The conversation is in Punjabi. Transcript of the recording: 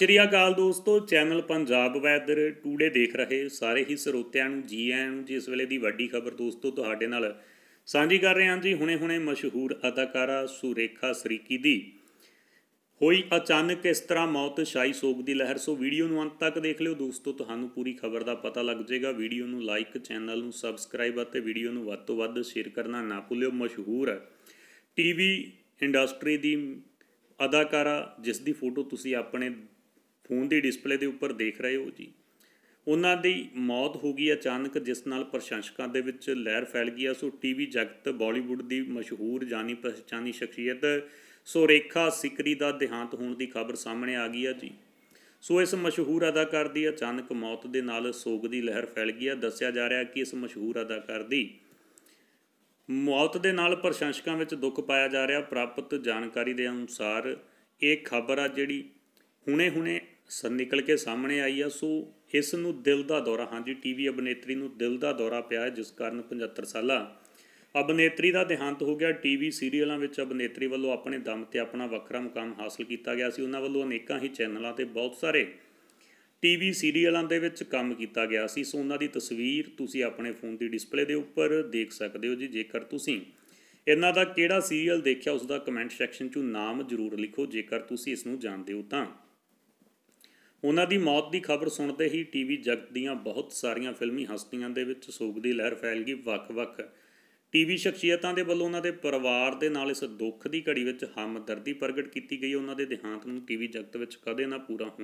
ਸ਼੍ਰੀ ਅਕਾਲ ਦੋਸਤੋ, ਚੈਨਲ ਪੰਜਾਬ ਵੈਦਰ ਟੂਡੇ ਦੇਖ ਰਹੇ ਸਾਰੇ ਹੀ ਸਰੋਤਿਆਂ ਨੂੰ ਜੀ ਆਇਆਂ ਨੂੰ, ਜਿਸ ਵੇਲੇ ਦੀ ਵੱਡੀ ਖਬਰ ਦੋਸਤੋ ਤੁਹਾਡੇ ਨਾਲ ਸਾਂਝੀ ਕਰ ਰਹੇ ਹਾਂ ਜੀ, ਹੁਣੇ-ਹੁਣੇ ਮਸ਼ਹੂਰ ਅਦਾਕਾਰਾ ਸੁਰੇਖਾ ਸਰੀਕੀ ਦੀ। ਹੋਈ ਅਚਾਨਕ ਇਸ ਤਰ੍ਹਾਂ ਮੌਤ ਛਾਈ ਸੋਗ ਦੀ ਲਹਿਰ, ਸੋ ਵੀਡੀਓ ਨੂੰ ਅੰਤ ਤੱਕ ਦੇਖ ਲਿਓ। ਦੋਸਤੋ, ਤੁਹਾਨੂੰ ਪੂਰੀ ਖਬਰ ਦਾ ਪਤਾ ਲੱਗ ਜਾਏਗਾ। ਵੀਡੀਓ ਨੂੰ ਲਾਈਕ ਚੈਨਲ ਨੂੰ ਸਬਸਕ੍ਰਾਈਬ ਅਤੇ ਵੀਡੀਓ ਨੂੰ ਵੱਧ ਤੋਂ ਵੱਧ ਸ਼ੇਅਰ ਕਰਨਾ ਨਾ ਭੁੱਲਿਓ। ਮਸ਼ਹੂਰ ਟੀਵੀ ਇੰਡਸਟਰੀ ਦੀ ਅਦਾਕਾਰਾ, ਜਿਸ ਦੀ ਫੋਟੋ ਤੁਸੀਂ ਆਪਣੇ ਫੋਨ ਦੀ ਡਿਸਪਲੇ ਦੇ ਉੱਪਰ ਦੇਖ ਰਹੇ ਹੋ ਜੀ। ਉਹਨਾਂ ਦੀ ਮੌਤ ਹੋ ਗਈ ਅਚਾਨਕ, ਜਿਸ ਨਾਲ ਪ੍ਰਸ਼ੰਸਕਾਂ ਦੇ ਵਿੱਚ ਲਹਿਰ ਫੈਲ ਗਈ ਸੋ ਟੀਵੀ ਜਗਤ ਬਾਲੀਵੁੱਡ ਦੀ ਮਸ਼ਹੂਰ ਜਾਨੀ ਪਛਾਣੀ ਸ਼ਖਸੀਅਤ ਸੋ ਰੇਖਾ ਸਿਕਰੀ ਦਾ ਦੇਹਾਂਤ ਹੋਣ ਦੀ ਖਬਰ ਸਾਹਮਣੇ ਆ ਗਈ ਆ ਜੀ। ਸੋ ਇਸ ਮਸ਼ਹੂਰ ਅਦਾਕਾਰ ਦੀ ਅਚਾਨਕ ਮੌਤ ਦੇ ਨਾਲ ਸੋਗ ਦੀ ਲਹਿਰ ਫੈਲ ਗਈ ਆ ਦੱਸਿਆ ਜਾ ਰਿਹਾ ਕਿ ਇਸ ਮਸ਼ਹੂਰ ਅਦਾਕਾਰ ਦੀ ਮੌਤ ਦੇ ਨਾਲ ਪ੍ਰਸ਼ੰਸਕਾਂ ਵਿੱਚ ਦੁੱਖ ਪਾਇਆ ਜਾ ਰਿਹਾ। ਪ੍ਰਾਪਤ ਜਾਣਕਾਰੀ ਦੇ ਅਨੁਸਾਰ ਇਹ ਖਬਰ ਆ ਜਿਹੜੀ ਹੁਣੇ-ਹੁਣੇ ਸੰ ਨਿਕਲ ਕੇ ਸਾਹਮਣੇ ਆਈ ਆ, ਸੋ ਇਸ ਨੂੰ ਦਿਲ ਦਾ ਦੌਰਾ, ਹਾਂਜੀ, ਟੀਵੀ ਅਭਿਨੇਤਰੀ ਨੂੰ ਦਿਲ ਦਾ ਦੌਰਾ ਪਿਆ ਜਿਸ ਕਾਰਨ 75 ਸਾਲਾ ਅਭਿਨੇਤਰੀ ਦਾ ਦੇਹਾਂਤ ਹੋ ਗਿਆ। ਟੀਵੀ ਸੀਰੀਅਲਾਂ ਵਿੱਚ ਅਭਿਨੇਤਰੀ ਵੱਲੋਂ ਆਪਣੇ ਦਮ ਤੇ ਆਪਣਾ ਵੱਖਰਾ ਮੁਕਾਮ ਹਾਸਲ ਕੀਤਾ ਗਿਆ ਸੀ। ਉਹਨਾਂ ਵੱਲੋਂ ਅਨੇਕਾਂ ਹੀ ਚੈਨਲਾਂ ਤੇ ਬਹੁਤ ਸਾਰੇ ਟੀਵੀ ਸੀਰੀਅਲਾਂ ਦੇ ਵਿੱਚ ਕੰਮ ਕੀਤਾ ਗਿਆ ਸੀ। ਸੋ ਉਹਨਾਂ ਦੀ ਤਸਵੀਰ ਤੁਸੀਂ ਆਪਣੇ ਫੋਨ ਦੀ ਡਿਸਪਲੇ ਦੇ ਉੱਪਰ ਦੇਖ ਸਕਦੇ ਹੋ ਜੀ। ਜੇਕਰ ਤੁਸੀਂ ਇਹਨਾਂ ਦਾ ਕਿਹੜਾ ਸੀਰੀਅਲ ਦੇਖਿਆ, ਉਸ ਦਾ ਕਮੈਂਟ ਸੈਕਸ਼ਨ 'ਚ ਨਾਮ ਜ਼ਰੂਰ ਲਿਖੋ। ਜੇਕਰ ਤੁਸੀਂ ਇਸ ਨੂੰ ਜਾਣਦੇ ਹੋ ਤਾਂ ਉਹਨਾਂ ਦੀ ਮੌਤ ਦੀ ਖਬਰ ਸੁਣਦੇ ਹੀ ਟੀਵੀ ਜਗਤ ਦੀਆਂ ਬਹੁਤ ਸਾਰੀਆਂ ਫਿਲਮੀ ਹਸਤੀਆਂ ਦੇ ਵਿੱਚ ਸੋਗ ਦੀ ਲਹਿਰ ਫੈਲ ਗਈ ਵੱਖ-ਵੱਖ। ਟੀਵੀ ਸ਼ਖਸੀਅਤਾਂ ਦੇ ਵੱਲੋਂ ਉਹਨਾਂ ਦੇ ਪਰਿਵਾਰ ਦੇ ਨਾਲ ਇਸ ਦੁੱਖ ਦੀ ਘੜੀ ਵਿੱਚ ਹਮਦਰਦੀ ਪ੍ਰਗਟ ਕੀਤੀ ਗਈ। ਉਹਨਾਂ ਦੇ ਦੇਹਾਂਤ ਨੂੰ ਟੀਵੀ ਜਗਤ ਵਿੱਚ ਕਦੇ ਨਾ ਪੂਰਾ ਹੋਣ